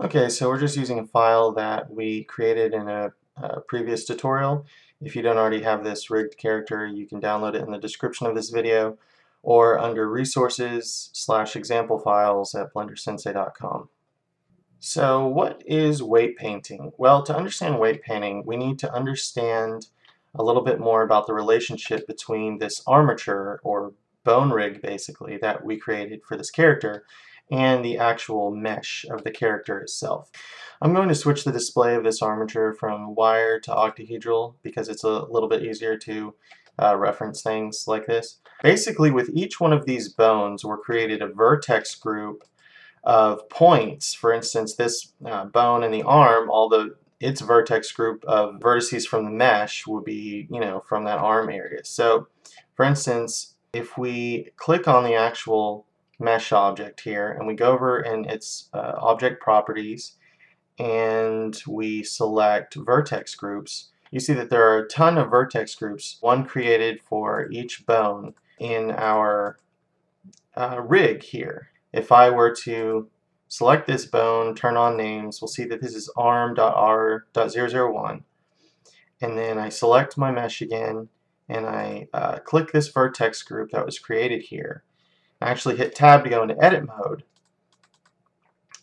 Okay, so we're just using a file that we created in a, a, previous tutorial. If you don't already have this rigged character, you can download it in the description of this video or under resources slash example files at blendersensei.com. So what is weight painting? Well, to understand weight painting, we need to understand a little bit more about the relationship between this armature or bone rig basically that we created for this character and the actual mesh of the character itself. I'm going to switch the display of this armature from wire to octahedral because it's a little bit easier to uh, reference things like this. Basically with each one of these bones we're created a vertex group of points. For instance this uh, bone in the arm, all the its vertex group of vertices from the mesh will be you know from that arm area. So for instance if we click on the actual mesh object here and we go over in its uh, object properties and we select vertex groups. You see that there are a ton of vertex groups one created for each bone in our uh, rig here. If I were to select this bone turn on names we'll see that this is arm.r.001 and then I select my mesh again and I uh, click this vertex group that was created here I actually hit tab to go into edit mode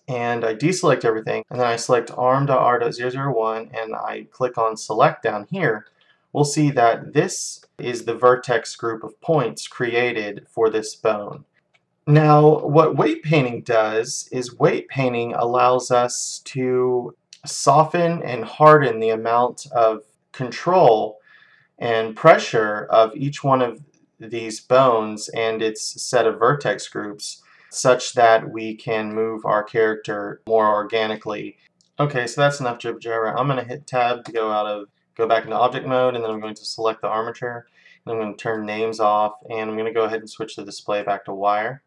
and I deselect everything and then I select arm.r.001 and I click on select down here we'll see that this is the vertex group of points created for this bone. Now what weight painting does is weight painting allows us to soften and harden the amount of control and pressure of each one of these bones and its set of vertex groups such that we can move our character more organically. Okay, so that's enough jibber jabber. I'm going to hit tab to go out of go back into object mode and then I'm going to select the armature and I'm going to turn names off and I'm going to go ahead and switch the display back to wire.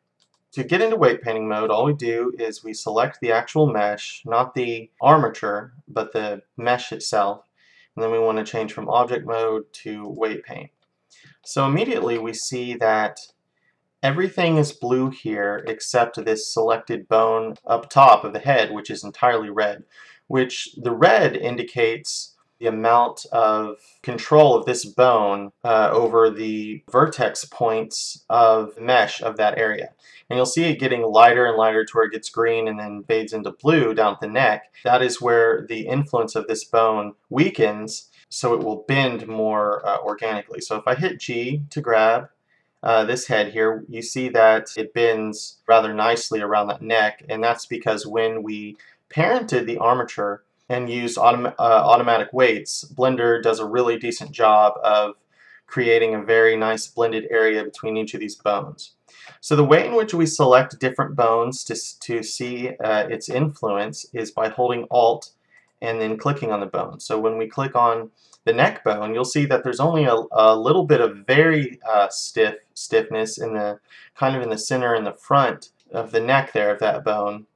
To get into weight painting mode, all we do is we select the actual mesh, not the armature, but the mesh itself, and then we want to change from object mode to weight paint. So immediately we see that everything is blue here except this selected bone up top of the head which is entirely red which the red indicates the amount of control of this bone uh, over the vertex points of mesh of that area. And you'll see it getting lighter and lighter to where it gets green and then fades into blue down the neck. That is where the influence of this bone weakens so it will bend more uh, organically. So if I hit G to grab uh, this head here, you see that it bends rather nicely around that neck, and that's because when we parented the armature and used autom uh, automatic weights, Blender does a really decent job of creating a very nice blended area between each of these bones. So the way in which we select different bones to, to see uh, its influence is by holding Alt and then clicking on the bone. So when we click on the neck bone, you'll see that there's only a, a little bit of very uh, stiff stiffness in the kind of in the center and the front of the neck there of that bone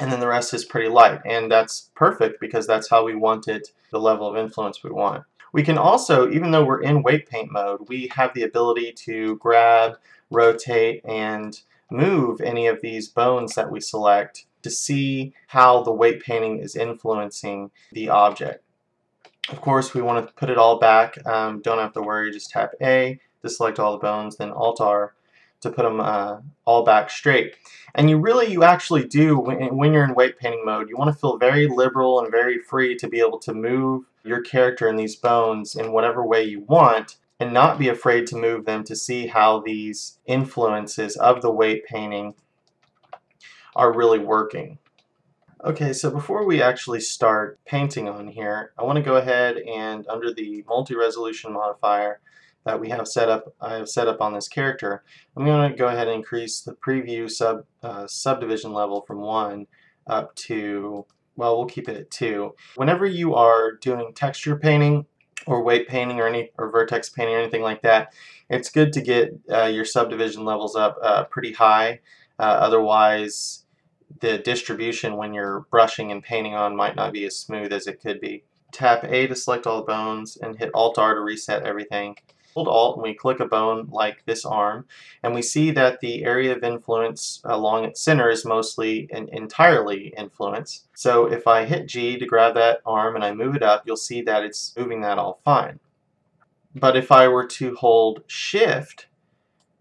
and then the rest is pretty light and that's perfect because that's how we want it the level of influence we want. We can also, even though we're in weight paint mode, we have the ability to grab, rotate, and move any of these bones that we select to see how the weight painting is influencing the object. Of course, we want to put it all back. Um, don't have to worry. Just tap A to select all the bones, then Alt-R to put them uh, all back straight. And you really, you actually do, when, when you're in weight painting mode, you want to feel very liberal and very free to be able to move your character in these bones in whatever way you want and not be afraid to move them to see how these influences of the weight painting are really working. Okay, so before we actually start painting on here, I want to go ahead and under the multi-resolution modifier that we have set up, I have set up on this character, I'm going to go ahead and increase the preview sub uh, subdivision level from 1 up to, well, we'll keep it at 2. Whenever you are doing texture painting, or weight painting or any or vertex painting or anything like that, it's good to get uh, your subdivision levels up uh, pretty high. Uh, otherwise, the distribution when you're brushing and painting on might not be as smooth as it could be. Tap A to select all the bones and hit Alt R to reset everything. Hold Alt and we click a bone like this arm, and we see that the area of influence along its center is mostly and entirely influence. So if I hit G to grab that arm and I move it up, you'll see that it's moving that all fine. But if I were to hold Shift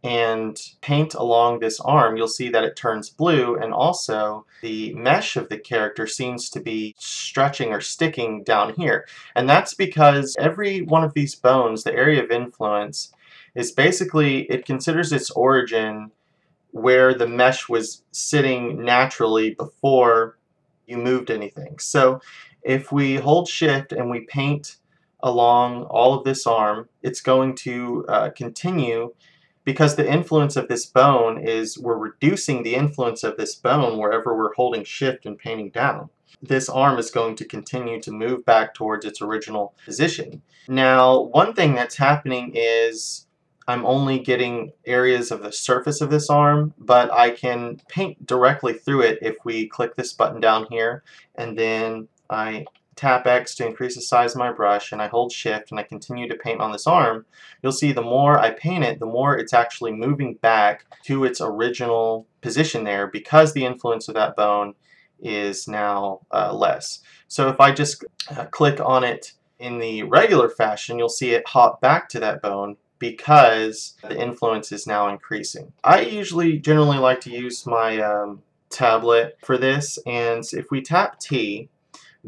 and paint along this arm, you'll see that it turns blue and also the mesh of the character seems to be stretching or sticking down here. And that's because every one of these bones, the area of influence, is basically, it considers its origin where the mesh was sitting naturally before you moved anything. So if we hold shift and we paint along all of this arm, it's going to uh, continue because the influence of this bone is we're reducing the influence of this bone wherever we're holding shift and painting down. This arm is going to continue to move back towards its original position. Now, one thing that's happening is I'm only getting areas of the surface of this arm, but I can paint directly through it if we click this button down here, and then I tap X to increase the size of my brush and I hold shift and I continue to paint on this arm, you'll see the more I paint it, the more it's actually moving back to its original position there because the influence of that bone is now uh, less. So if I just uh, click on it in the regular fashion, you'll see it hop back to that bone because the influence is now increasing. I usually generally like to use my um, tablet for this and if we tap T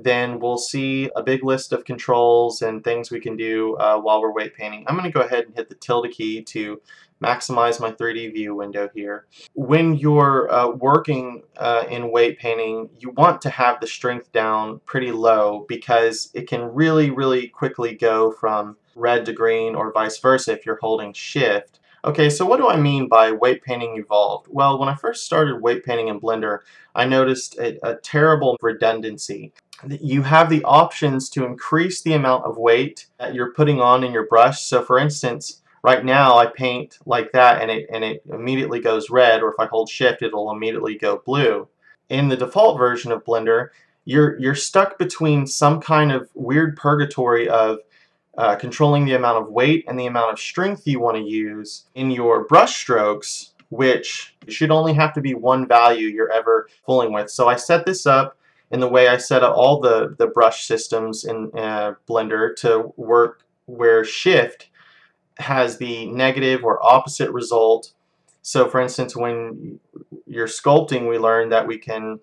then we'll see a big list of controls and things we can do uh, while we're weight painting. I'm going to go ahead and hit the tilde key to maximize my 3D view window here. When you're uh, working uh, in weight painting, you want to have the strength down pretty low because it can really, really quickly go from red to green or vice versa if you're holding shift. Okay, so what do I mean by weight painting evolved? Well, when I first started weight painting in Blender, I noticed a, a terrible redundancy you have the options to increase the amount of weight that you're putting on in your brush. So for instance, right now I paint like that and it, and it immediately goes red, or if I hold shift it'll immediately go blue. In the default version of Blender, you're, you're stuck between some kind of weird purgatory of uh, controlling the amount of weight and the amount of strength you want to use in your brush strokes, which should only have to be one value you're ever fooling with. So I set this up in the way I set up all the, the brush systems in uh, Blender to work where shift has the negative or opposite result. So for instance, when you're sculpting, we learned that we can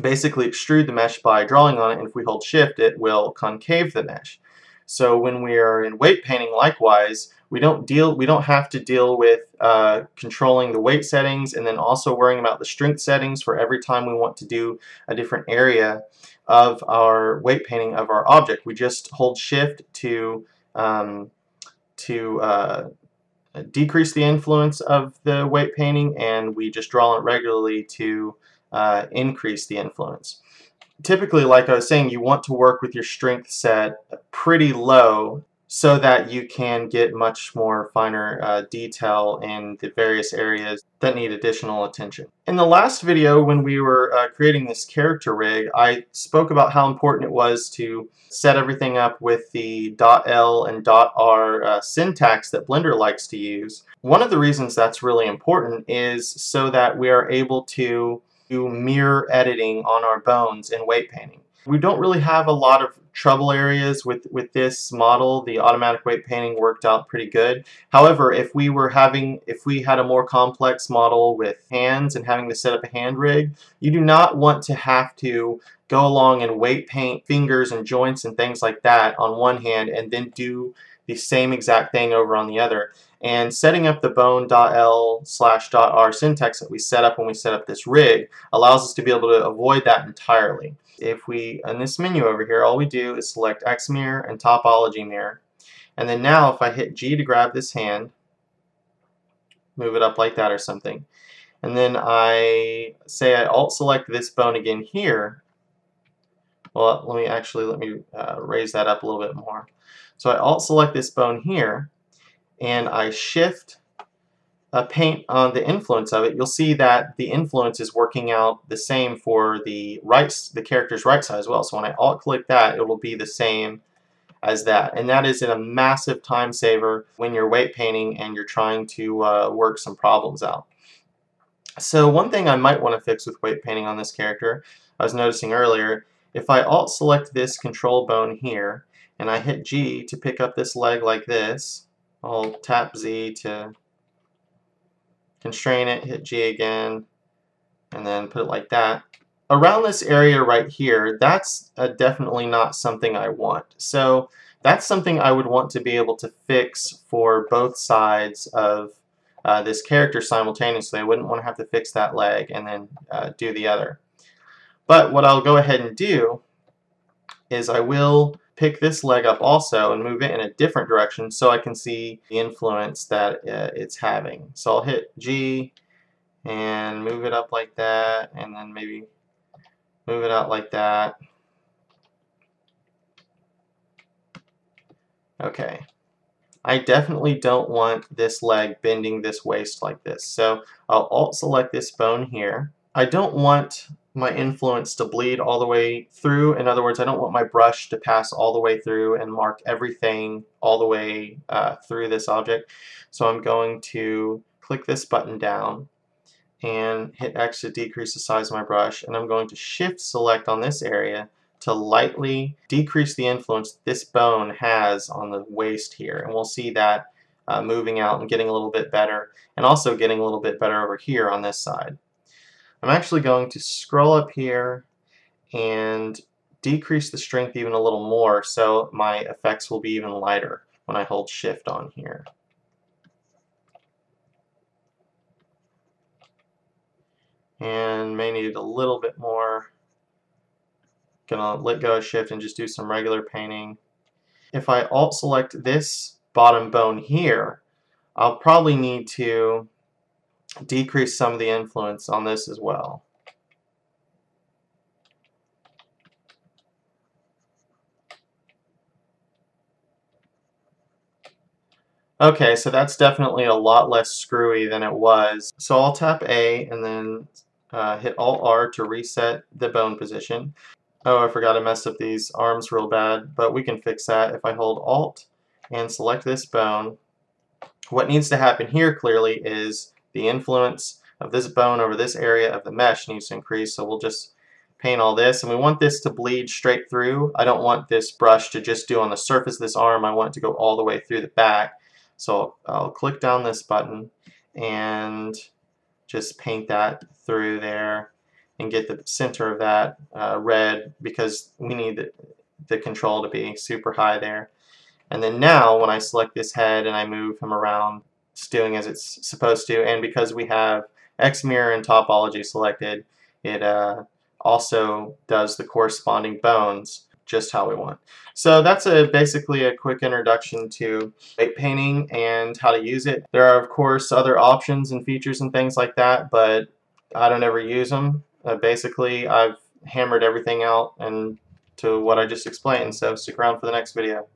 basically extrude the mesh by drawing on it, and if we hold shift, it will concave the mesh. So when we are in weight painting, likewise, we don't deal we don't have to deal with uh, controlling the weight settings and then also worrying about the strength settings for every time we want to do a different area of our weight painting of our object. We just hold shift to um, to uh, decrease the influence of the weight painting and we just draw it regularly to uh, increase the influence. Typically, like I was saying, you want to work with your strength set pretty low so that you can get much more finer uh, detail in the various areas that need additional attention. In the last video when we were uh, creating this character rig I spoke about how important it was to set everything up with the .L and .R uh, syntax that Blender likes to use. One of the reasons that's really important is so that we are able to do mirror editing on our bones in weight painting. We don't really have a lot of trouble areas with, with this model. The automatic weight painting worked out pretty good. However, if we were having, if we had a more complex model with hands and having to set up a hand rig, you do not want to have to go along and weight paint fingers and joints and things like that on one hand and then do the same exact thing over on the other. And setting up the bone.l slash .r syntax that we set up when we set up this rig allows us to be able to avoid that entirely. If we, in this menu over here, all we do is select X mirror and topology mirror. And then now if I hit G to grab this hand, move it up like that or something, and then I say I alt select this bone again here, well let me actually let me uh, raise that up a little bit more. So I alt select this bone here and I shift a paint on the influence of it, you'll see that the influence is working out the same for the right, the character's right side as well. So when I alt click that, it will be the same as that. And that is in a massive time saver when you're weight painting and you're trying to uh, work some problems out. So one thing I might want to fix with weight painting on this character, I was noticing earlier, if I alt select this control bone here and I hit G to pick up this leg like this, I'll tap Z to constrain it, hit G again, and then put it like that. Around this area right here, that's definitely not something I want. So that's something I would want to be able to fix for both sides of uh, this character simultaneously. I wouldn't want to have to fix that leg and then uh, do the other. But what I'll go ahead and do is I will pick this leg up also and move it in a different direction so I can see the influence that uh, it's having. So I'll hit G and move it up like that and then maybe move it out like that. Okay. I definitely don't want this leg bending this waist like this. So I'll alt select this bone here. I don't want my influence to bleed all the way through. In other words, I don't want my brush to pass all the way through and mark everything all the way uh, through this object. So I'm going to click this button down and hit X to decrease the size of my brush and I'm going to shift select on this area to lightly decrease the influence this bone has on the waist here and we'll see that uh, moving out and getting a little bit better and also getting a little bit better over here on this side. I'm actually going to scroll up here and decrease the strength even a little more so my effects will be even lighter when I hold shift on here. And may need a little bit more. Gonna let go of shift and just do some regular painting. If I alt select this bottom bone here, I'll probably need to decrease some of the influence on this as well. Okay, so that's definitely a lot less screwy than it was. So I'll tap A and then uh, hit Alt-R to reset the bone position. Oh, I forgot I messed up these arms real bad, but we can fix that. If I hold Alt and select this bone, what needs to happen here clearly is the influence of this bone over this area of the mesh needs to increase. So we'll just paint all this. And we want this to bleed straight through. I don't want this brush to just do on the surface of this arm. I want it to go all the way through the back. So I'll click down this button and just paint that through there and get the center of that uh, red because we need the, the control to be super high there. And then now when I select this head and I move him around it's doing as it's supposed to and because we have X-mirror and topology selected it uh, also does the corresponding bones just how we want. So that's a basically a quick introduction to weight painting and how to use it. There are of course other options and features and things like that but I don't ever use them. Uh, basically I've hammered everything out and to what I just explained so stick around for the next video.